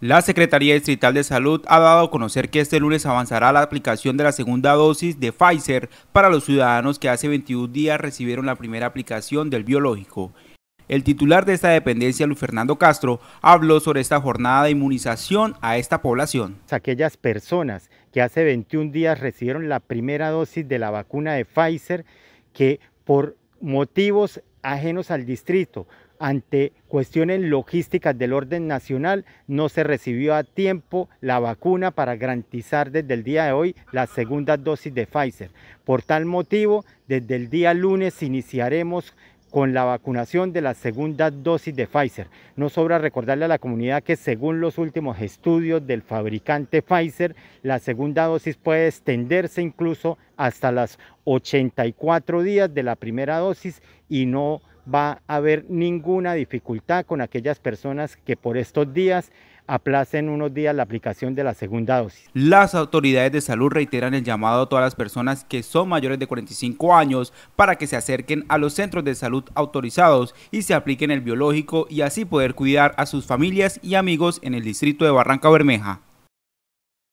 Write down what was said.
La Secretaría Distrital de Salud ha dado a conocer que este lunes avanzará la aplicación de la segunda dosis de Pfizer para los ciudadanos que hace 21 días recibieron la primera aplicación del biológico. El titular de esta dependencia, Luis Fernando Castro, habló sobre esta jornada de inmunización a esta población. Aquellas personas que hace 21 días recibieron la primera dosis de la vacuna de Pfizer, que por motivos ajenos al distrito, ante cuestiones logísticas del orden nacional, no se recibió a tiempo la vacuna para garantizar desde el día de hoy la segunda dosis de Pfizer. Por tal motivo, desde el día lunes iniciaremos con la vacunación de la segunda dosis de Pfizer. No sobra recordarle a la comunidad que según los últimos estudios del fabricante Pfizer, la segunda dosis puede extenderse incluso hasta las 84 días de la primera dosis y no va a haber ninguna dificultad con aquellas personas que por estos días aplacen unos días la aplicación de la segunda dosis. Las autoridades de salud reiteran el llamado a todas las personas que son mayores de 45 años para que se acerquen a los centros de salud autorizados y se apliquen el biológico y así poder cuidar a sus familias y amigos en el distrito de Barranca Bermeja.